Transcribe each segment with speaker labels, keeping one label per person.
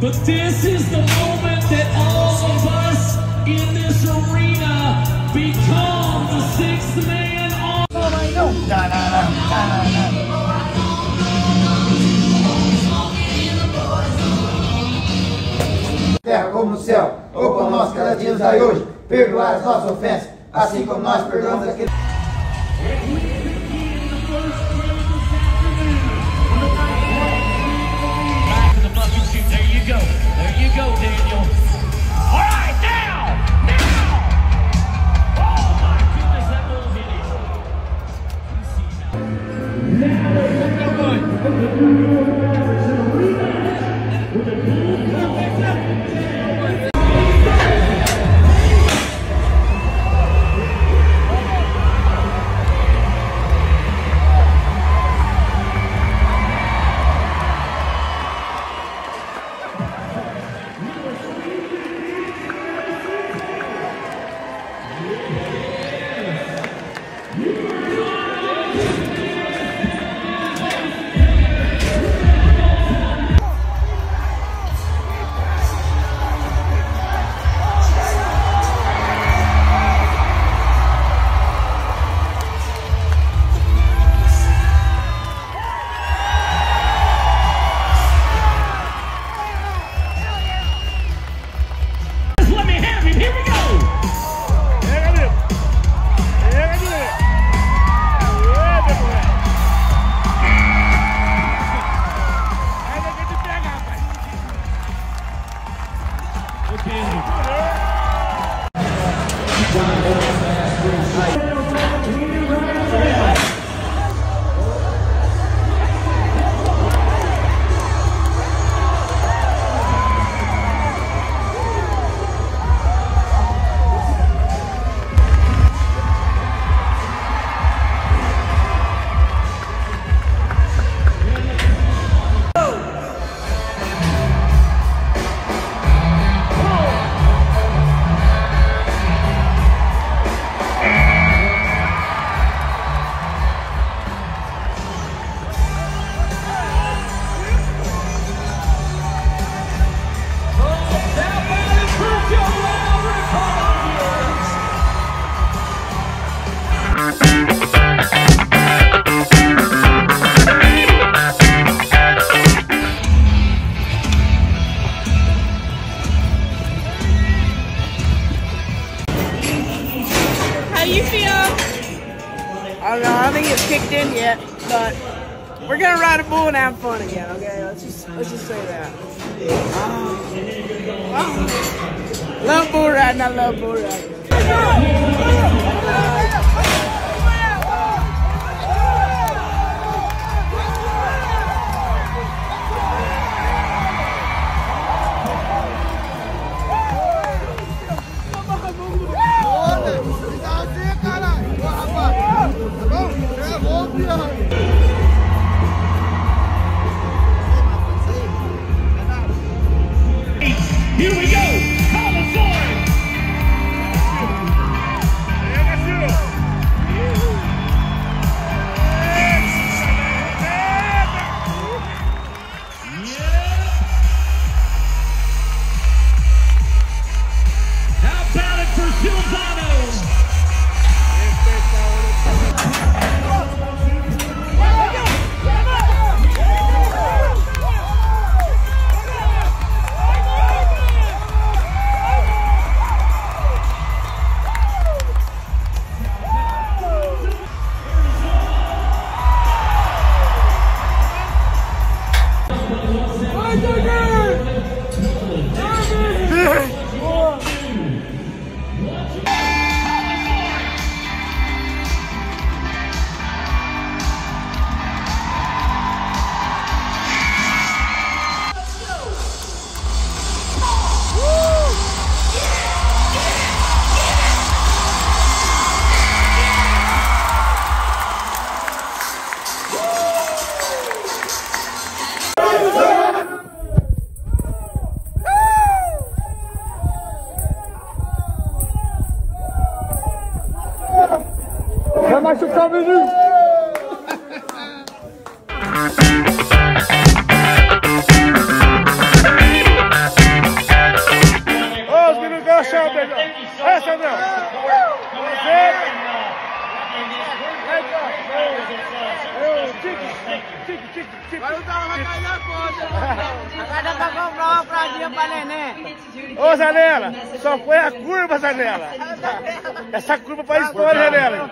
Speaker 1: But this is the moment that all of us in this arena become the sixth man on.
Speaker 2: terra como no céu. O pão nosso cada dia nos dai hoje. Perdoar as nossas ofensas, assim como nós perdoamos aqueles.
Speaker 3: I don't. I don't think it's kicked in yet, but we're gonna ride a bull and have fun again. Okay, let's just let's just say that. Oh. Oh. Love bull riding. I love bull riding.
Speaker 1: Vai machucar o menino! Ô, os meninos ganham a chave, Negão!
Speaker 4: Vai usar. Agora dá pra comprar uma fraldinha pra neném. Zanella, só foi a curva, Zanella. Essa curva pra história, Zanella.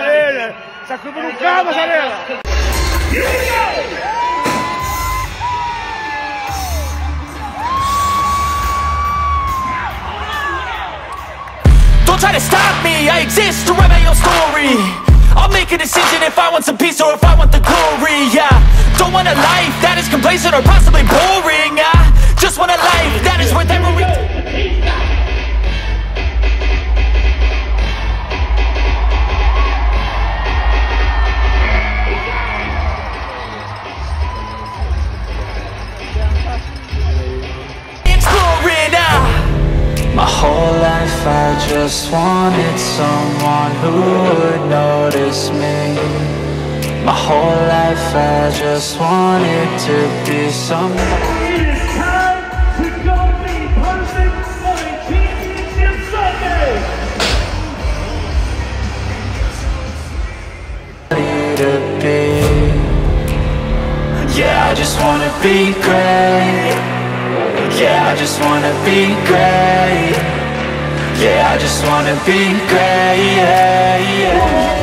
Speaker 4: Aê, essa curva não calma, Zanella.
Speaker 5: Don't try to stop me, I exist to write my own story I'll make a decision if I want some peace or if I want the glory Yeah, don't want a life that is complacent or possibly boring I just want a life that is worth every exploring ah. My whole life I just wanted someone who would notice me My whole life I just wanted to be someone
Speaker 2: be
Speaker 5: great. Yeah, I just wanna be great. Yeah, I just wanna be great. Yeah, yeah.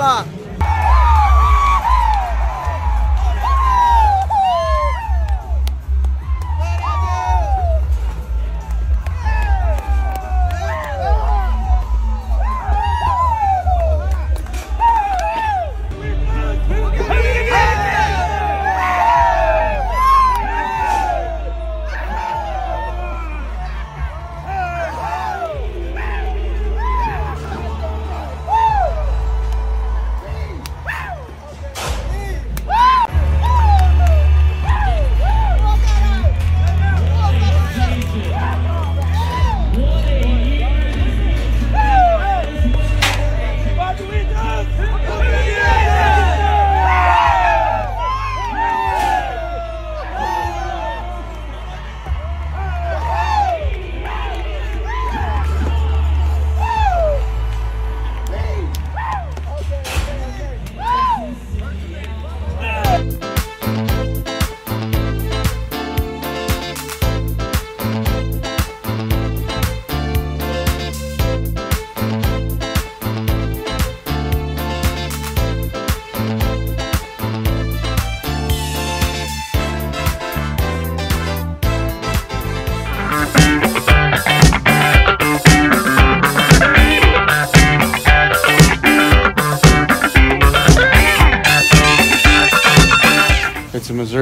Speaker 3: A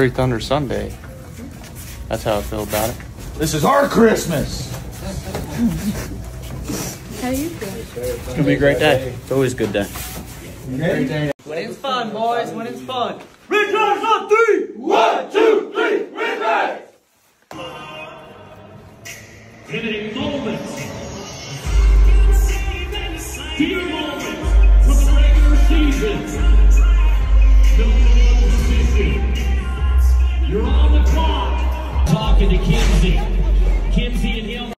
Speaker 6: Missouri Thunder Sunday. That's how I feel about it.
Speaker 7: This is our Christmas.
Speaker 8: How you feel?
Speaker 9: It's gonna be a great day. It's always a good day.
Speaker 5: When it's fun, boys. When it's fun.
Speaker 2: Red Dragons on three. One, two, three. Red Dragons. In a Kimsey. Kimsey and him.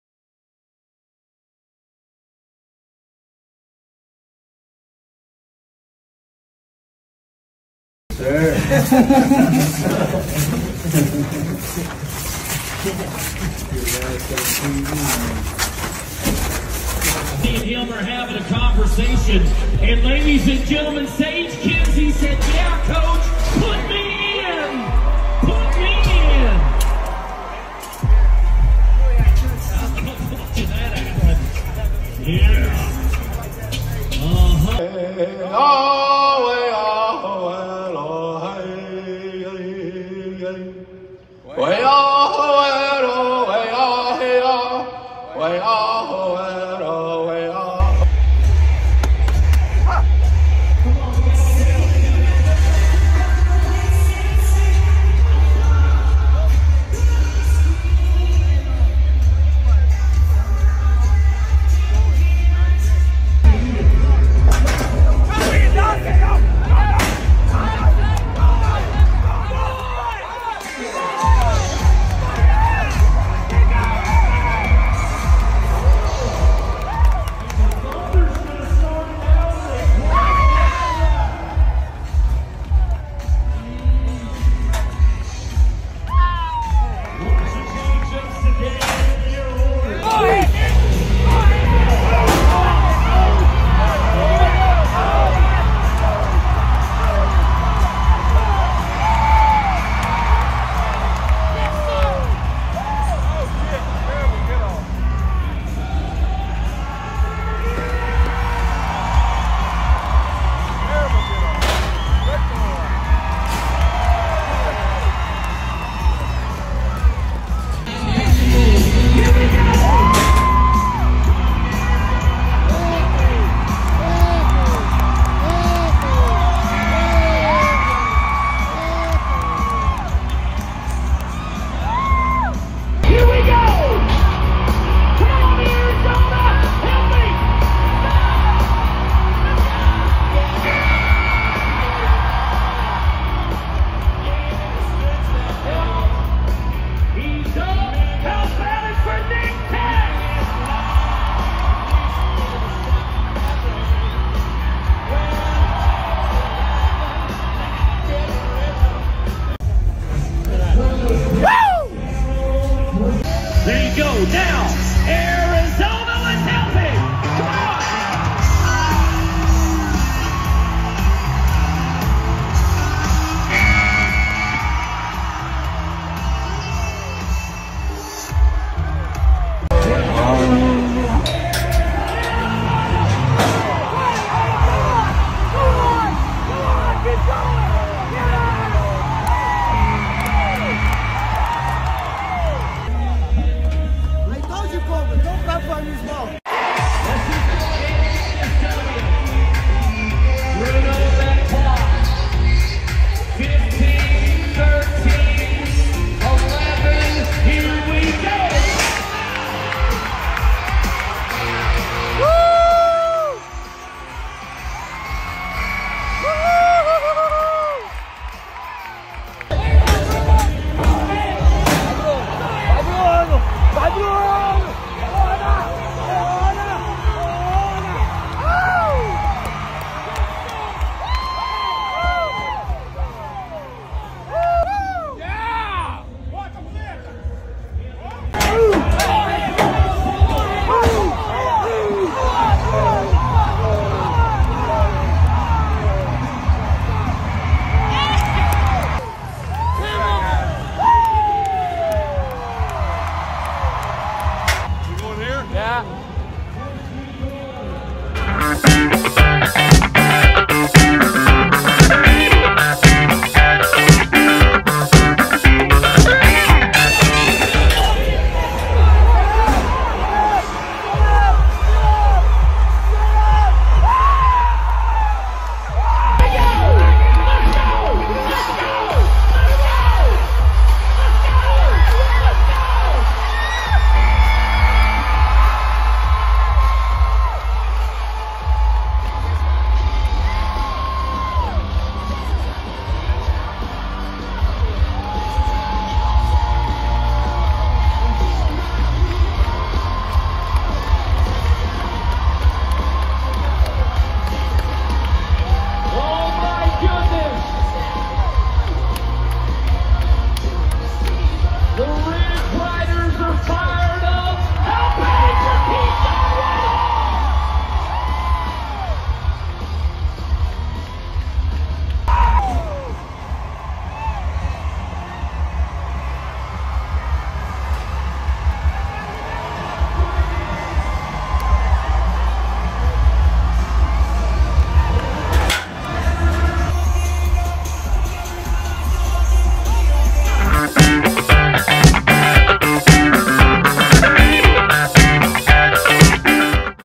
Speaker 2: Me and him are having a conversation. And ladies and gentlemen, Sage Kimsey said, yeah, coach,